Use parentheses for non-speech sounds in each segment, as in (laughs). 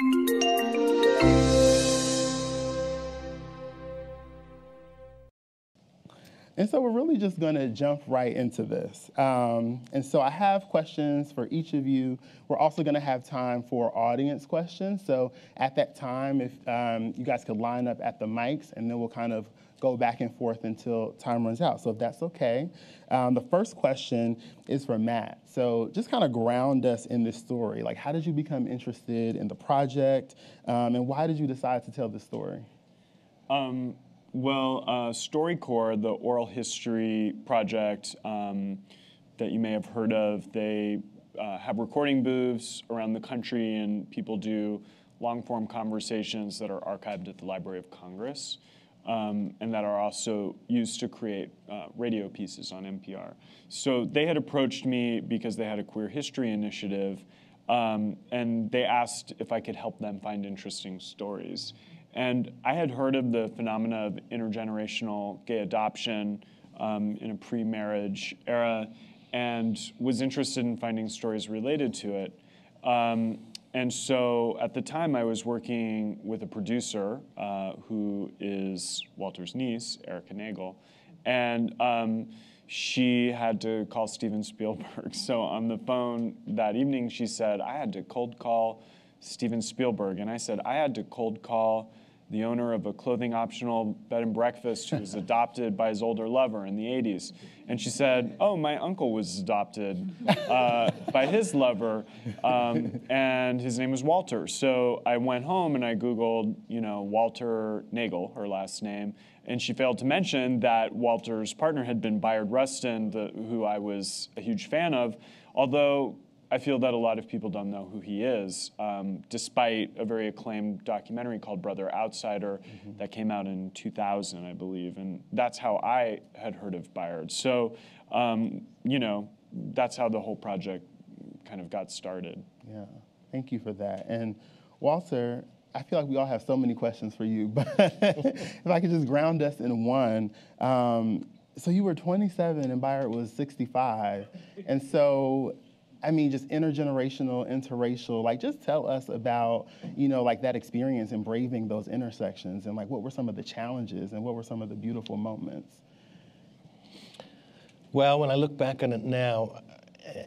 Thank you. And so we're really just going to jump right into this. Um, and so I have questions for each of you. We're also going to have time for audience questions. So at that time, if um, you guys could line up at the mics, and then we'll kind of go back and forth until time runs out. So if that's okay. Um, the first question is for Matt. So just kind of ground us in this story. Like, how did you become interested in the project, um, and why did you decide to tell this story? Um, well, uh, StoryCorps, the oral history project um, that you may have heard of, they uh, have recording booths around the country, and people do long form conversations that are archived at the Library of Congress. Um, and that are also used to create uh, radio pieces on NPR. So they had approached me because they had a queer history initiative, um, and they asked if I could help them find interesting stories. And I had heard of the phenomena of intergenerational gay adoption um, in a pre marriage era and was interested in finding stories related to it. Um, and so at the time, I was working with a producer uh, who is Walter's niece, Erica Naegle. And um, she had to call Steven Spielberg. (laughs) So on the phone that evening, she said, I had to cold call Steven Spielberg. And I said, I had to cold call the owner of a clothing optional bed and breakfast who was (laughs) adopted by his older lover in the 80s. And she said, Oh, my uncle was adopted uh, by his lover, um, and his name was Walter. So I went home and I Googled, you know, Walter Naegle, her last name, and she failed to mention that Walter's partner had been Bayard Rustin, the, who I was a huge fan of, although I feel that a lot of people don't know who he is, um, despite a very acclaimed documentary called Brother Outsider mm-hmm. that came out in 2000, I believe. And that's how I had heard of Bayard. So, um, you know, that's how the whole project kind of got started. Yeah, thank you for that. And Walter, I feel like we all have so many questions for you, (laughs) but if I could just ground us in one. Um, so you were 27 and Bayard was 65. And so I mean, just intergenerational, interracial. Like, just tell us about, you know, like that experience in braving those intersections, and like, what were some of the challenges, and what were some of the beautiful moments. Well, when I look back on it now,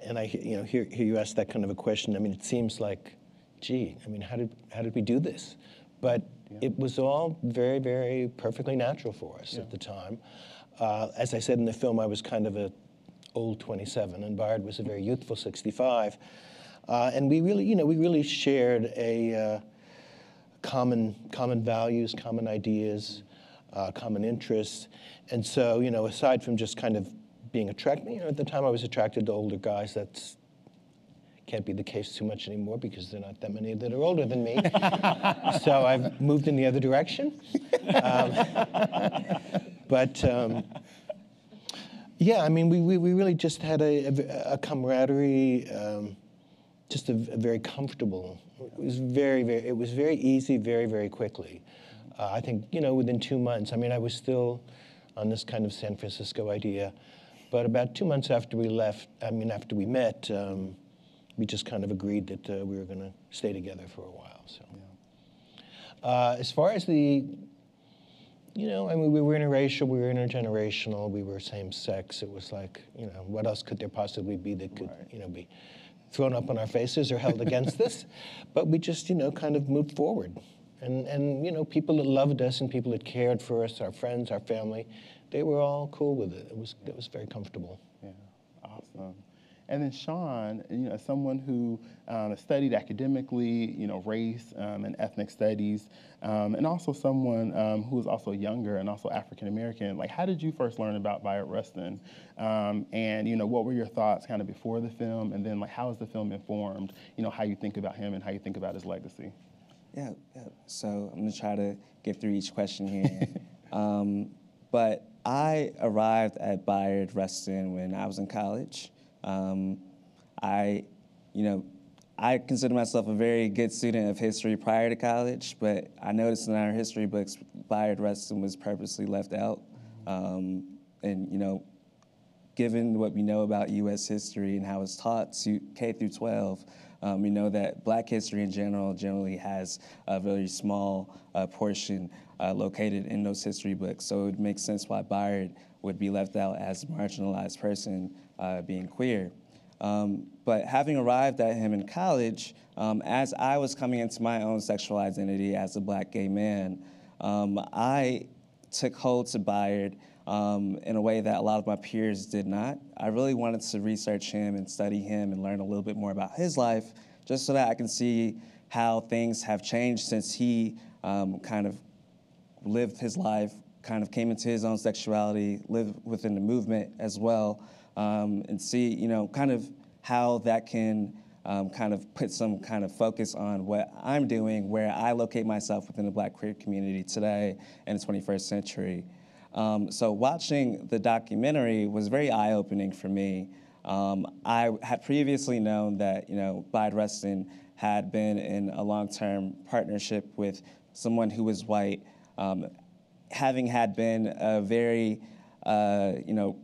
and I, you know, hear, hear you ask that kind of a question, I mean, it seems like, gee, I mean, how did how did we do this? But yeah. it was all very, very perfectly natural for us yeah. at the time. Uh, as I said in the film, I was kind of a old 27, and Bayard was a very youthful 65. Uh, and we really, you know, we really shared a uh, common, common values, common ideas, uh, common interests. And so, you know, aside from just kind of being attracted, you know, at the time I was attracted to older guys. That's can't be the case too much anymore because there are not that many that are older than me. (laughs) so I've moved in the other direction. Um, but um, yeah, I mean, we, we, we really just had a, a, a camaraderie, um, just a, a, very comfortable. It was very, very, it was very easy, very, very quickly. Uh, I think, you know, within two months, I mean, I was still on this kind of San Francisco idea. But about two months after we left, I mean, after we met, um, we just kind of agreed that uh, we were going to stay together for a while. So, yeah. uh, as far as the you know, I mean, we were interracial, we were intergenerational, we were same sex. It was like, you know, what else could there possibly be that could, right. you know, be thrown up on our faces or held against (laughs) us? But we just, you know, kind of moved forward. And, and, you know, people that loved us and people that cared for us, our friends, our family, they were all cool with it. It was, it was very comfortable. Yeah, awesome. And then Shawn, you know, someone who um, studied academically, you know, race um, and ethnic studies, um, and also someone um, who is also younger and also African American. Like, how did you first learn about Bayard Rustin? Um, and you know, what were your thoughts kind of before the film, and then like, how has the film informed, you know, how you think about him and how you think about his legacy? Yeah, yeah. So I'm gonna try to get through each question here. (laughs) Um, but I arrived at Bayard Rustin when I was in college. Um, I, you know, I consider myself a very good student of history prior to college, but I noticed in our history books, Bayard Rustin was purposely left out. Um, and, you know, given what we know about U.S. history and how it's taught to K through 12, Um, we know that black history in general generally has a very small uh, portion uh, located in those history books. So it makes sense why Bayard would be left out as a marginalized person uh, being queer. Um, but having arrived at him in college, um, as I was coming into my own sexual identity as a black gay man, um, I took hold to Bayard um, in a way that a lot of my peers did not. I really wanted to research him and study him and learn a little bit more about his life, just so that I can see how things have changed since he um, kind of lived his life, kind of came into his own sexuality, lived within the movement as well, um, and see, you know, kind of how that can um, kind of put some kind of focus on what I'm doing, where I locate myself within the black queer community today in the 21st century. Um, so watching the documentary was very eye-opening for me. Um, I had previously known that, you know, Bayard Rustin had been in a long-term partnership with someone who was white, um, having had been a very, uh, you know,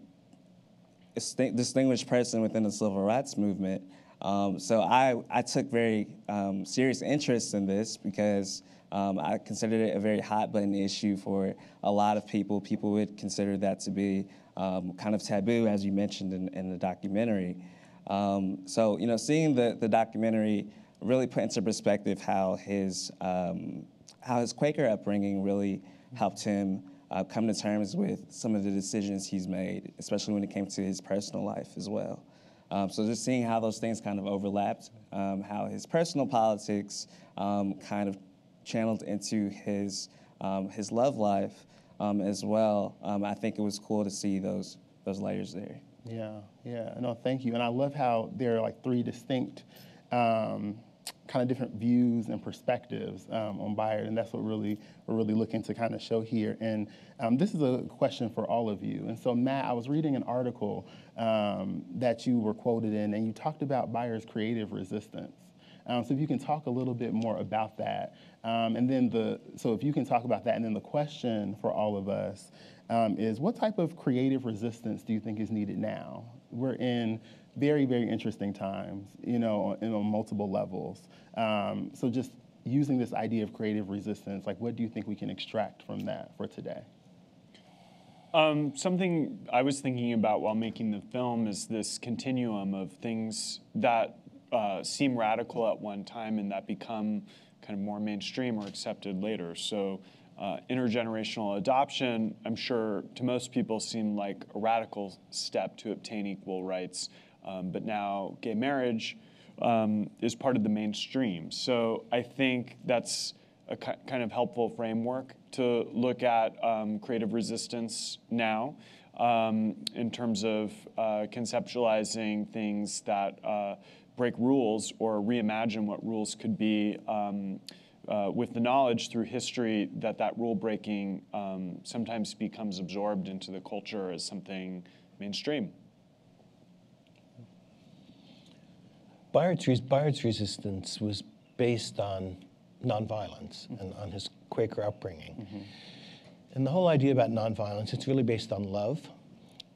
distinguished person within the civil rights movement. Um, so I, I took very um, serious interest in this because um, I considered it a very hot button issue for a lot of people. People would consider that to be um, kind of taboo, as you mentioned in, in the documentary. Um, so, you know, seeing the, the documentary really put into perspective how his, um, how his Quaker upbringing really helped him uh, come to terms with some of the decisions he's made, especially when it came to his personal life as well. Um, so just seeing how those things kind of overlapped, um, how his personal politics um, kind of channeled into his um, his love life um, as well. Um, I think it was cool to see those those layers there. Yeah, yeah. No, thank you. And I love how there are like three distinct kind of different views and perspectives um, on Bayard, and that's what really we're really looking to kind of show here. And um, this is a question for all of you. And so, Matt, I was reading an article um, that you were quoted in, and you talked about Bayard's creative resistance. Um, so if you can talk a little bit more about that, um, and then the so if you can talk about that, and then the question for all of us um, is, what type of creative resistance do you think is needed now? We're in very, very interesting times, you know, on, on multiple levels. Um, so just using this idea of creative resistance, like what do you think we can extract from that for today? Um, something I was thinking about while making the film is this continuum of things that uh, seem radical at one time and that become kind of more mainstream or accepted later. So uh, intergenerational adoption, I'm sure to most people seemed like a radical step to obtain equal rights. Um, but now gay marriage um, is part of the mainstream. So I think that's a kind of helpful framework to look at um, creative resistance now um, in terms of uh, conceptualizing things that uh, break rules or reimagine what rules could be. Uh, with the knowledge through history that that rule breaking um, sometimes becomes absorbed into the culture as something mainstream. Bayard's, Bayard's resistance was based on nonviolence mm-hmm. and on his Quaker upbringing. Mm-hmm. And the whole idea about nonviolence, it's really based on love.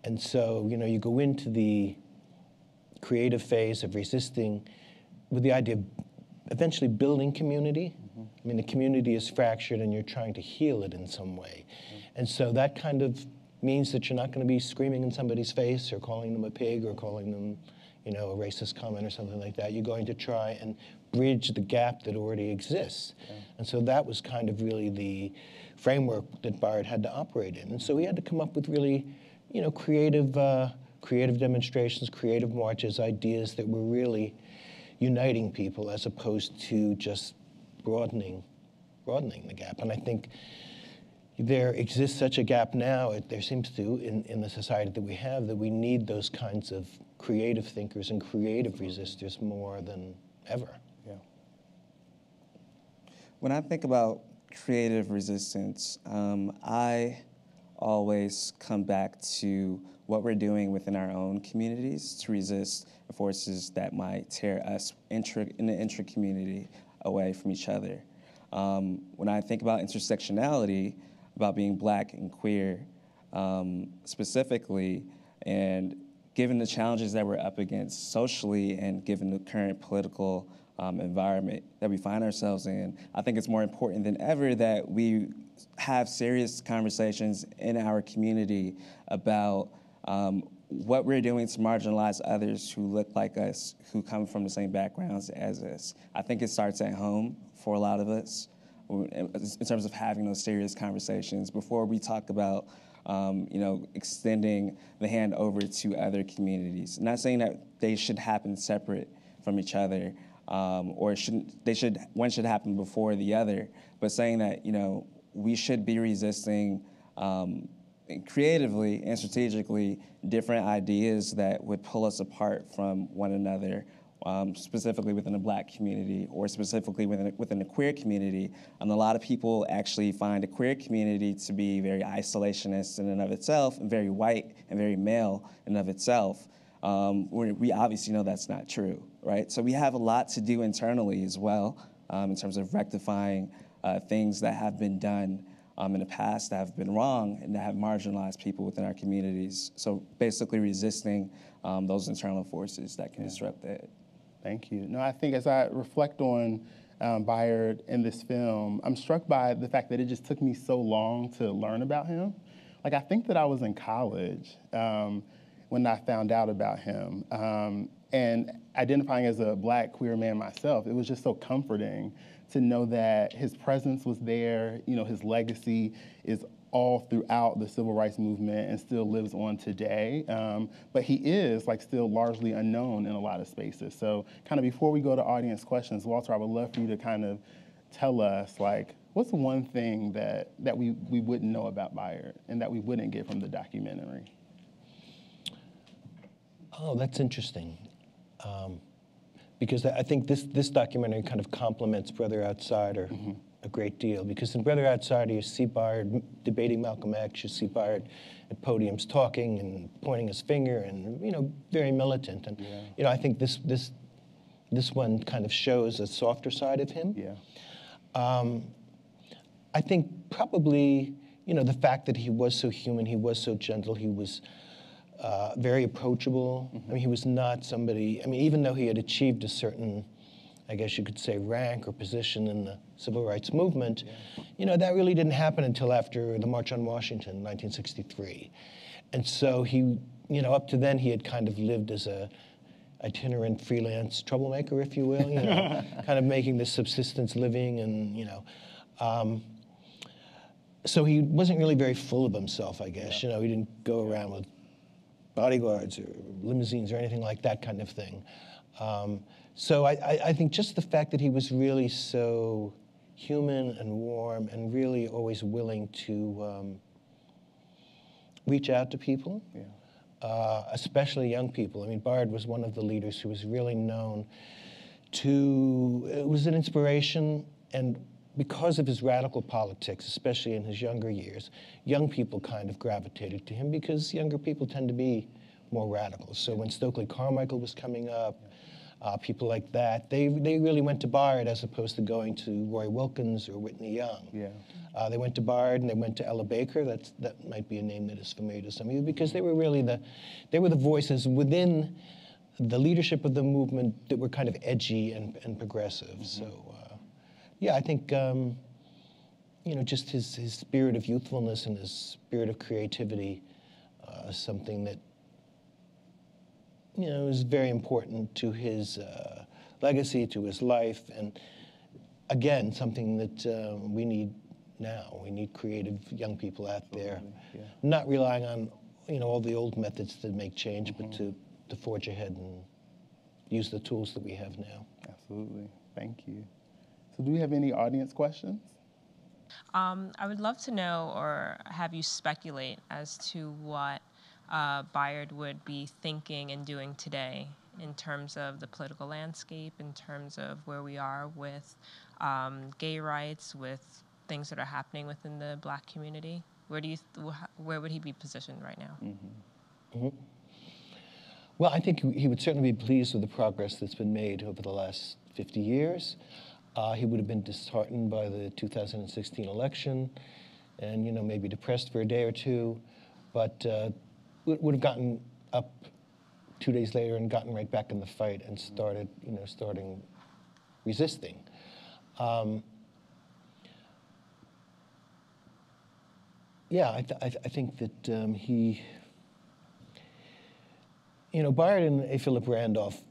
And so, you know, you go into the creative phase of resisting with the idea of eventually building community. I mean, the community is fractured and you're trying to heal it in some way. And so that kind of means that you're not going to be screaming in somebody's face or calling them a pig or calling them you know, a racist comment or something like that. You're going to try and bridge the gap that already exists. Okay. And so that was kind of really the framework that Bayard had to operate in. And so he had to come up with really, you know, creative, uh, creative demonstrations, creative marches, ideas that were really uniting people as opposed to just broadening, broadening the gap. And I think there exists such a gap now, it, there seems to, in, in the society that we have, that we need those kinds of creative thinkers and creative resistors more than ever. Yeah. When I think about creative resistance, um, I always come back to what we're doing within our own communities to resist forces that might tear us intra, in the intra-community away from each other. Um, when I think about intersectionality, about being black and queer um, specifically, and given the challenges that we're up against socially and given the current political um, environment that we find ourselves in, I think it's more important than ever that we have serious conversations in our community about um, what we're doing to marginalize others who look like us, who come from the same backgrounds as us. I think it starts at home for a lot of us in terms of having those serious conversations before we talk about um, you know, extending the hand over to other communities. Not saying that they should happen separate from each other, um, or shouldn't they should one should happen before the other, but saying that you know we should be resisting um, creatively and strategically different ideas that would pull us apart from one another, um, specifically within the black community or specifically within, within the queer community. And a lot of people actually find the queer community to be very isolationist in and of itself, and very white and very male in and of itself. Um, we obviously know that's not true, right? So we have a lot to do internally as well um, in terms of rectifying uh, things that have been done um, in the past that have been wrong and that have marginalized people within our communities. So basically resisting um, those internal forces that can yeah. disrupt that. Thank you. No, I think as I reflect on um, Bayard in this film, I'm struck by the fact that it just took me so long to learn about him. Like, I think that I was in college um, when I found out about him. Um, and identifying as a black queer man myself, it was just so comforting to know that his presence was there, you know, his legacy is all throughout the civil rights movement and still lives on today. Um, but he is like still largely unknown in a lot of spaces. So kind of before we go to audience questions, Walter, I would love for you to kind of tell us like, what's one thing that, that we, we wouldn't know about Bayard and that we wouldn't get from the documentary? Oh, that's interesting. Um, because I think this, this documentary kind of complements Brother Outsider mm-hmm. a great deal. Because in Brother Outsider, you see Bayard debating Malcolm X, you see Bayard at podiums talking and pointing his finger and, you know, very militant. And, yeah. you know, I think this, this, this one kind of shows a softer side of him. Yeah. Um, I think probably, you know, the fact that he was so human, he was so gentle, he was uh, very approachable. Mm-hmm. I mean, he was not somebody, I mean, even though he had achieved a certain, I guess you could say, rank or position in the civil rights movement, yeah. you know, that really didn't happen until after the March on Washington in 1963. And so he, you know, up to then he had kind of lived as a itinerant freelance troublemaker, if you will, you know, (laughs) kind of making this subsistence living and, you know. Um, so he wasn't really very full of himself, I guess. Yeah. You know, he didn't go around with bodyguards or limousines or anything like that kind of thing. Um, so I, I, I, think just the fact that he was really so human and warm and really always willing to um, reach out to people, yeah. uh, especially young people. I mean, Bayard was one of the leaders who was really known to, it was an inspiration and because of his radical politics, especially in his younger years, young people kind of gravitated to him because younger people tend to be more radical. So when Stokely Carmichael was coming up, uh, people like that, they, they really went to Bayard as opposed to going to Roy Wilkins or Whitney Young. Yeah. Uh, they went to Bayard and they went to Ella Baker. That's, that might be a name that is familiar to some of you because they were really the, they were the voices within the leadership of the movement that were kind of edgy and, and progressive. Mm-hmm. So yeah, I think um, you know just his his spirit of youthfulness and his spirit of creativity uh, is something that you know is very important to his uh, legacy, to his life, and again something that uh, we need now. We need creative young people out there, yeah. not relying on you know all the old methods to make change, mm-hmm. but to to forge ahead and use the tools that we have now. Absolutely. Thank you. So do we have any audience questions? Um, I would love to know or have you speculate as to what uh, Bayard would be thinking and doing today in terms of the political landscape, in terms of where we are with um, gay rights, with things that are happening within the black community. Where do you, th- where would he be positioned right now? Mm-hmm. Mm-hmm. Well, I think he would certainly be pleased with the progress that's been made over the last 50 years. Uh, he would have been disheartened by the 2016 election and, you know, maybe depressed for a day or two, but uh, would have gotten up two days later and gotten right back in the fight and started, you know, starting resisting. Um, yeah, I, th- I, th- I think that um, he, you know, Bayard and A. Philip Randolph,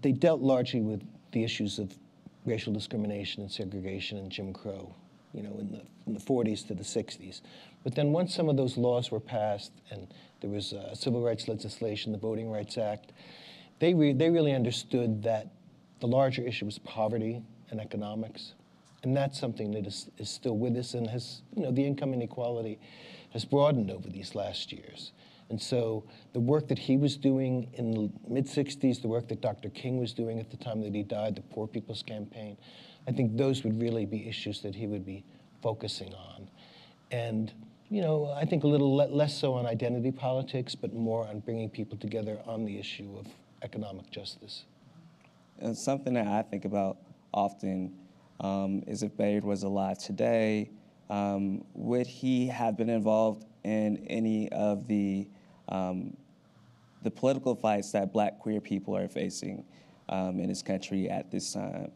they dealt largely with the issues of racial discrimination and segregation and Jim Crow, you know, in the, in the 40s to the 60s. But then once some of those laws were passed and there was uh, civil rights legislation, the Voting Rights Act, they, re- they really understood that the larger issue was poverty and economics. And that's something that is, is still with us and has, you know, the income inequality has broadened over these last years. And so the work that he was doing in the mid 60s, the work that Dr. King was doing at the time that he died, the Poor People's Campaign, I think those would really be issues that he would be focusing on. And, you know, I think a little le- less so on identity politics, but more on bringing people together on the issue of economic justice. And something that I think about often um, is if Bayard was alive today, um, would he have been involved in any of the um, the political fights that Black queer people are facing um, in this country at this time?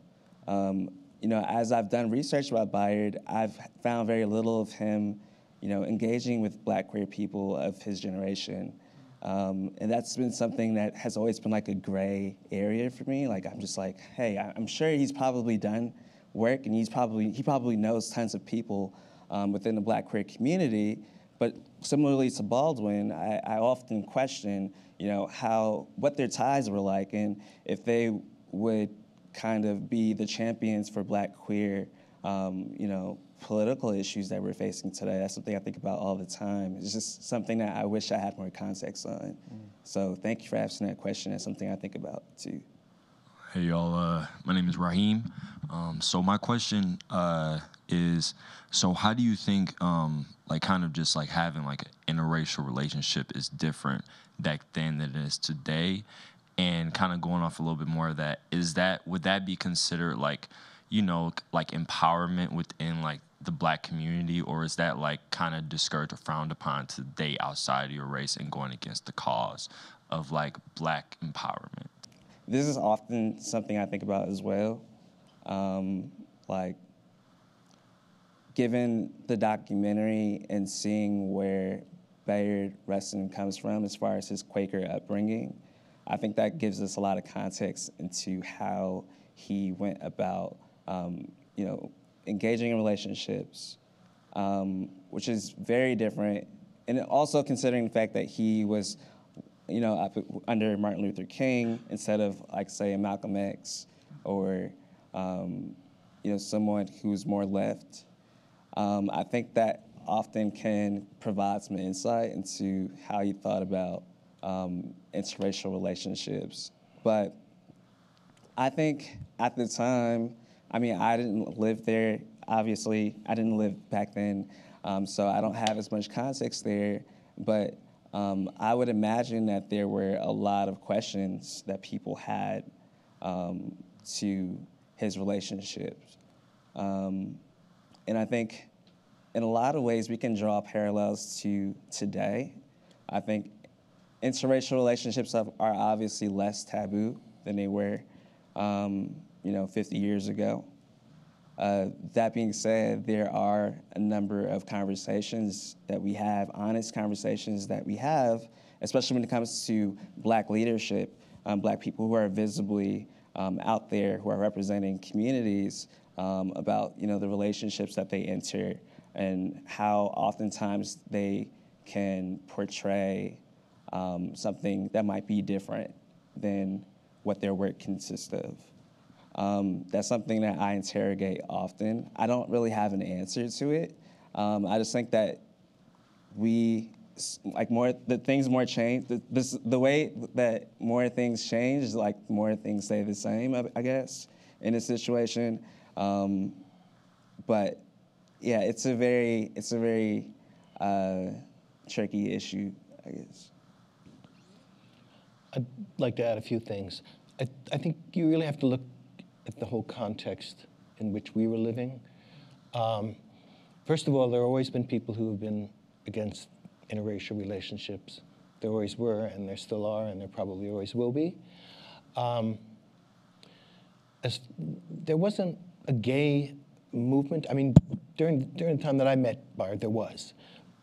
Um, you know, as I've done research about Bayard, I've found very little of him, you know, engaging with Black queer people of his generation. Um, and that's been something that has always been like a gray area for me. Like I'm just like, hey, I'm sure he's probably done work, and he's probably he probably knows tons of people um, within the Black queer community. But similarly to Baldwin, I, I, often question, you know, how what their ties were like, and if they would kind of be the champions for Black queer, um, you know, political issues that we're facing today. That's something I think about all the time. It's just something that I wish I had more context on. Mm. So thank you for asking that question. It's something I think about too. Hey y'all, uh, my name is Raheem. Um, so my question uh, is, so how do you think, um, like, kind of just like having like an interracial relationship is different back then than it is today? And kind of going off a little bit more of that, is that would that be considered like, you know, like empowerment within like the black community, or is that like kind of discouraged or frowned upon today outside of your race and going against the cause of like black empowerment? this is often something I think about as well. Um, like, given the documentary and seeing where Bayard Rustin comes from as far as his Quaker upbringing, I think that gives us a lot of context into how he went about, um, you know, engaging in relationships, um, which is very different. And also considering the fact that he was you know, under Martin Luther King instead of like say a Malcolm X or um, you know someone who's more left. Um, I think that often can provide some insight into how he thought about um, interracial relationships. But I think at the time, I mean, I didn't live there. Obviously, I didn't live back then, um, so I don't have as much context there. But um, I would imagine that there were a lot of questions that people had um, to his relationships. Um, and I think in a lot of ways we can draw parallels to today. I think interracial relationships are obviously less taboo than they were, um, you know, 50 years ago. Uh, that being said, there are a number of conversations that we have, honest conversations that we have, especially when it comes to black leadership, um, black people who are visibly um, out there, who are representing communities um, about you know the relationships that they enter and how oftentimes they can portray um, something that might be different than what their work consists of. Um, that's something that I interrogate often. I don't really have an answer to it. Um, I just think that we like more the things more change. The, this, the way that more things change is like more things stay the same. I guess in a situation, um, but yeah, it's a very it's a very uh, tricky issue. I guess. I'd like to add a few things. I, I think you really have to look at the whole context in which we were living. Um, first of all, there have always been people who have been against interracial relationships. There always were, and there still are, and there probably always will be. Um, as, there wasn't a gay movement. I mean, during, during the time that I met Bayard, there was.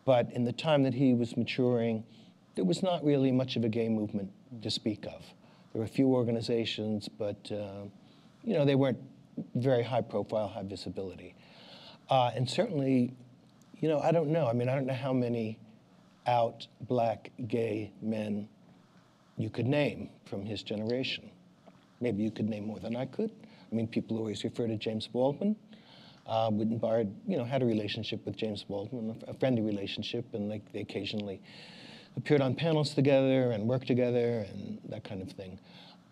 But in the time that he was maturing, there was not really much of a gay movement to speak of. There were a few organizations, but uh, you know they weren't very high profile, high visibility. Uh, and certainly, you know, I don't know. I mean, I don't know how many out black gay men you could name from his generation. Maybe you could name more than I could. I mean, people always refer to James Baldwin. Uh, Witten Bayard, you know, had a relationship with James Baldwin, a friendly relationship, and they, they occasionally appeared on panels together and worked together and that kind of thing.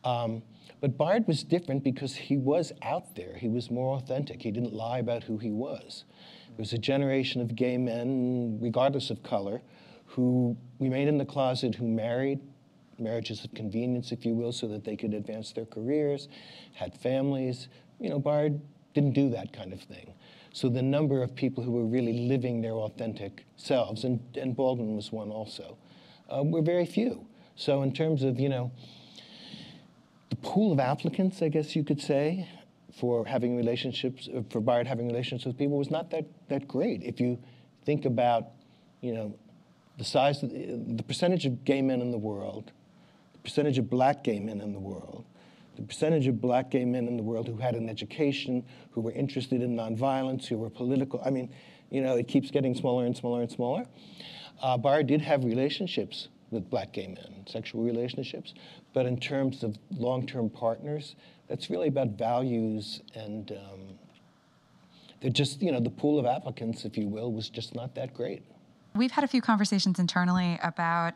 Um, but Bayard was different because he was out there. He was more authentic. He didn't lie about who he was. There was a generation of gay men, regardless of color, who remained in the closet, who married, marriages of convenience, if you will, so that they could advance their careers, had families. You know, Bayard didn't do that kind of thing. So the number of people who were really living their authentic selves, and, and Baldwin was one also, uh, were very few. So in terms of, you know, the pool of applicants, I guess you could say, for having relationships, uh, for Bayard having relationships with people was not that, that great. If you think about, you know, the size, of the, the percentage of gay men in the world, percentage of black gay men in the world, the percentage of black gay men in the world who had an education, who were interested in nonviolence, who were political. I mean, you know, it keeps getting smaller and smaller and smaller. Uh, Bayard did have relationships with black gay men, sexual relationships, but in terms of long-term partners, that's really about values and um, they're just, you know, the pool of applicants, if you will, was just not that great. We've had a few conversations internally about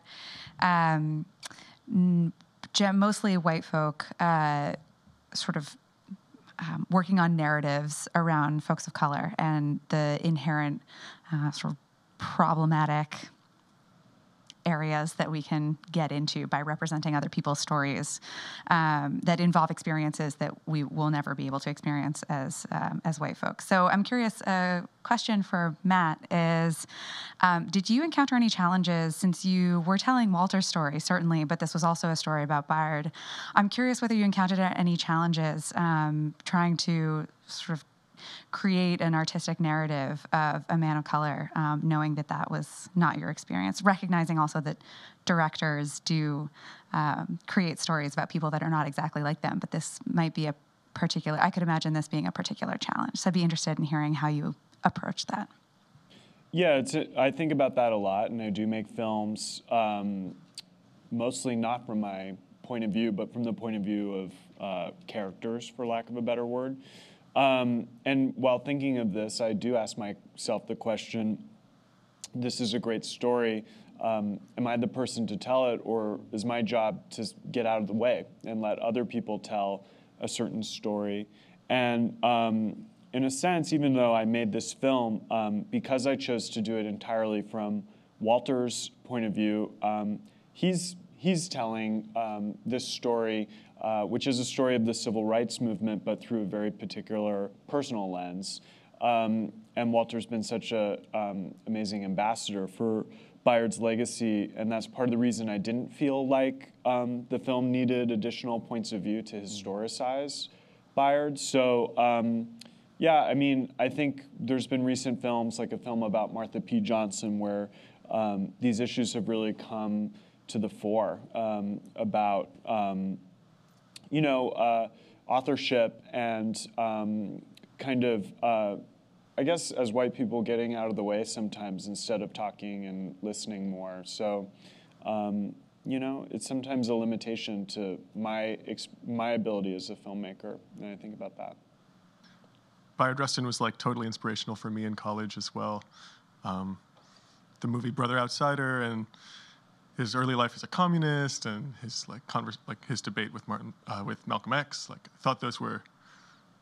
um, mostly white folk uh, sort of um, working on narratives around folks of color and the inherent uh, sort of problematic areas that we can get into by representing other people's stories um, that involve experiences that we will never be able to experience as um, as white folks. So I'm curious. A question for Matt is: um, Did you encounter any challenges since you were telling Walter's story, certainly, but this was also a story about Bayard? I'm curious whether you encountered any challenges um, trying to sort of create an artistic narrative of a man of color, um, knowing that that was not your experience. Recognizing also that directors do um, create stories about people that are not exactly like them, but this might be a particular, I could imagine this being a particular challenge. So I'd be interested in hearing how you approach that. Yeah, a, I think about that a lot, and I do make films, um, mostly not from my point of view, but from the point of view of uh, characters, for lack of a better word. Um, and while thinking of this, I do ask myself the question this is a great story. Um, am I the person to tell it, or is my job to get out of the way and let other people tell a certain story? And um, in a sense, even though I made this film, um, because I chose to do it entirely from Walter's point of view, um, he's he's telling um, this story uh, which is a story of the civil rights movement, but through a very particular personal lens. Um, and Walter's been such an um, amazing ambassador for Bayard's legacy, and that's part of the reason I didn't feel like um, the film needed additional points of view to historicize Bayard. So, um, yeah, I mean, I think there's been recent films, like a film about Marsha P. Johnson, where um, these issues have really come to the fore um, about you know, uh, authorship and um, kind of, uh, I guess, as white people, getting out of the way sometimes instead of talking and listening more. So, um, you know, it's sometimes a limitation to my my ability as a filmmaker, and I think about that. Rustin was like totally inspirational for me in college as well. Um, the movie Brother Outsider and his early life as a communist and his like converse, like his debate with Martin uh, with Malcolm X. Like I thought those were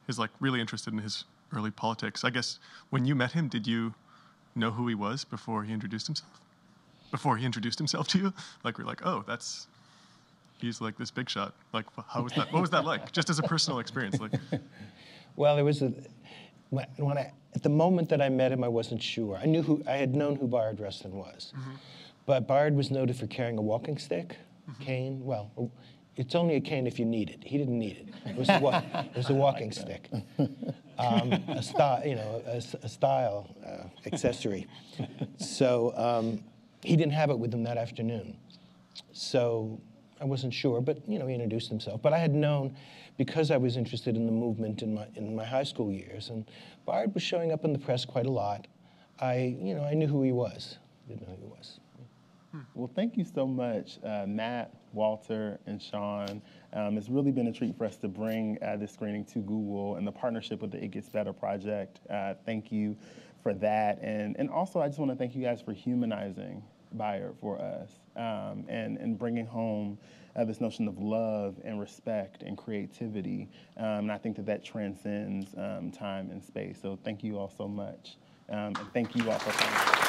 his like really interested in his early politics. I guess when you met him, did you know who he was before he introduced himself? Before he introduced himself to you, (laughs) like we're like, oh, that's he's like this big shot. Like how was that? What was that like? Just as a personal experience, like. (laughs) Well, it was a when I at the moment that I met him, I wasn't sure. I knew who I had known who Bayard Rustin was. Mm-hmm But Bayard was noted for carrying a walking stick, cane. Well, it's only a cane if you need it. He didn't need it. It was a, wa- it was a walking stick, um, a style, you know, a, a style uh, accessory. So um, he didn't have it with him that afternoon. So I wasn't sure, but you know, he introduced himself. But I had known because I was interested in the movement in my in my high school years, and Bayard was showing up in the press quite a lot. I, you know, I knew who he was. Didn't know who he was. Well, thank you so much, uh, Matt, Walter, and Shawn. Um, it's really been a treat for us to bring uh, this screening to Google and the partnership with the It Gets Better project. Uh, thank you for that. And, and also, I just want to thank you guys for humanizing Bayard for us um, and, and bringing home uh, this notion of love and respect and creativity. Um, and I think that that transcends um, time and space. So thank you all so much. Um, and thank you all for coming.